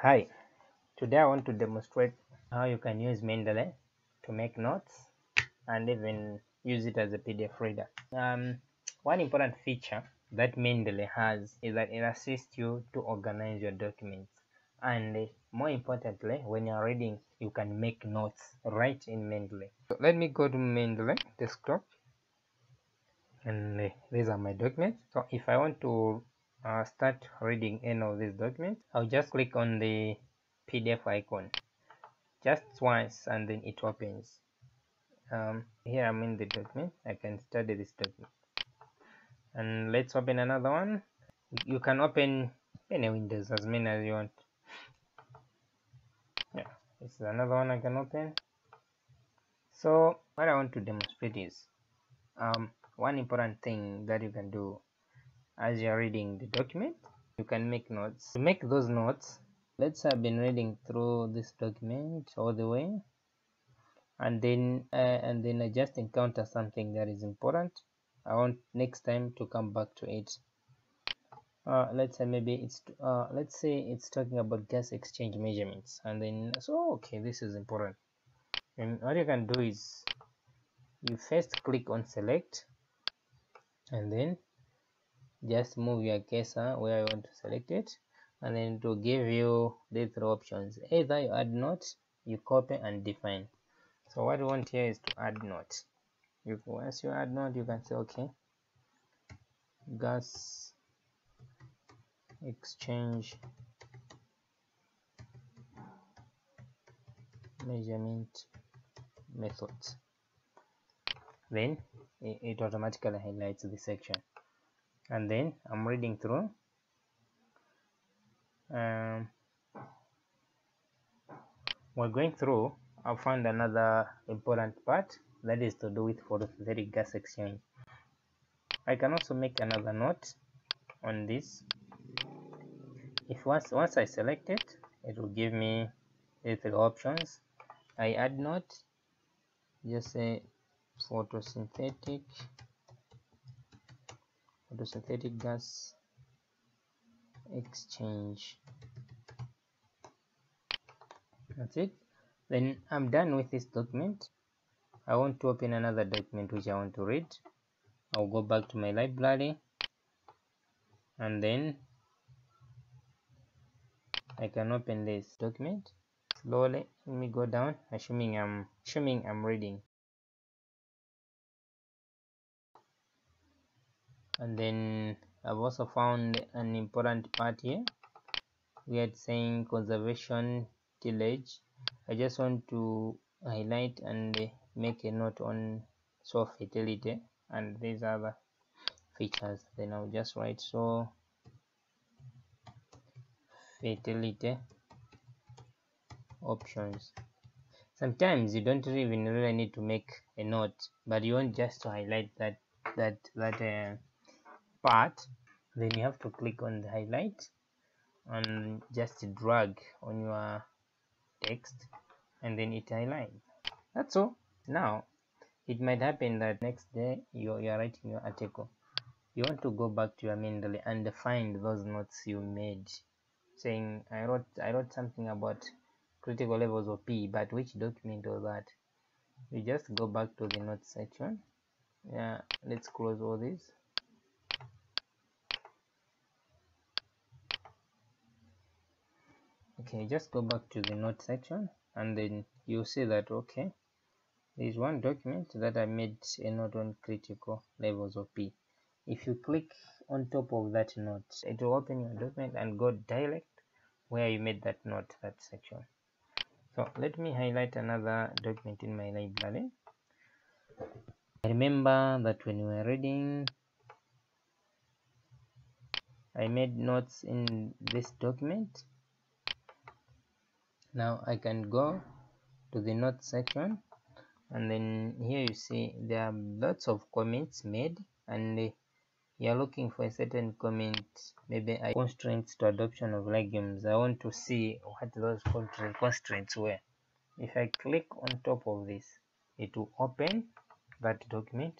Hi, today I want to demonstrate how you can use Mendeley to make notes and even use it as a PDF reader. Um, one important feature that Mendeley has is that it assists you to organize your documents and more importantly when you're reading you can make notes right in Mendeley. So let me go to Mendeley desktop and these are my documents. So if I want to uh, start reading any of these documents. I'll just click on the PDF icon. Just once and then it opens. Um, here I'm in the document. I can study this document. And let's open another one. You can open any windows as many as you want. Yeah this is another one I can open. So what I want to demonstrate is um, one important thing that you can do as you're reading the document you can make notes. To make those notes let's say I've been reading through this document all the way and then uh, and then I just encounter something that is important. I want next time to come back to it. Uh, let's say maybe it's uh, let's say it's talking about gas exchange measurements and then so okay this is important. And what you can do is you first click on select and then just move your cursor where you want to select it and then to give you these three options. Either you add note you copy and define. So what we want here is to add note you once you add note you can say okay gas exchange measurement methods. Then it automatically highlights the section and then I'm reading through. Um, while going through I found another important part that is to do with photosynthetic gas exchange I can also make another note on this. If once once I select it it will give me these three options. I add note just say photosynthetic photosynthetic gas exchange. That's it. Then I'm done with this document. I want to open another document which I want to read. I'll go back to my library and then I can open this document slowly. Let me go down. Assuming I'm assuming I'm reading and then I've also found an important part here. We are saying conservation tillage. I just want to highlight and make a note on soil fertility and these other features. Then I'll just write soil fertility options. Sometimes you don't even really need to make a note but you want just to highlight that that that uh, part then you have to click on the highlight and just drag on your text and then it highlights that's all. Now it might happen that next day you're, you're writing your article. You want to go back to your Mendeley and find those notes you made saying I wrote I wrote something about critical levels of P but which document was that? You just go back to the notes section. Yeah let's close all this okay just go back to the note section and then you see that okay there is one document that I made a note on critical levels of P. If you click on top of that note it will open your document and go direct where you made that note that section. So let me highlight another document in my library. I remember that when we were reading I made notes in this document now I can go to the notes section and then here you see there are lots of comments made and you're looking for a certain comment. Maybe I constraints to adoption of legumes. I want to see what those constraints were. If I click on top of this it will open that document.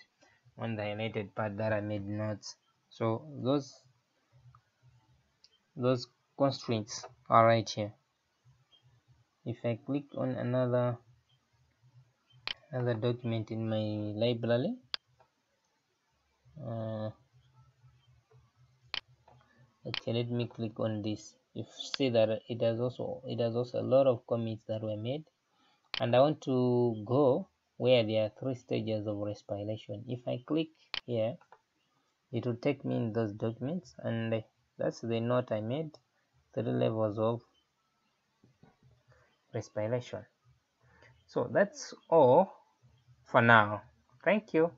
On the highlighted part that I made notes. So those those constraints are right here if I click on another another document in my library uh, okay let me click on this. You see that it has also it has also a lot of commits that were made. And I want to go where there are three stages of respiration if I click here it will take me in those documents. And that's the note I made. Three levels of respiration so that's all for now. Thank you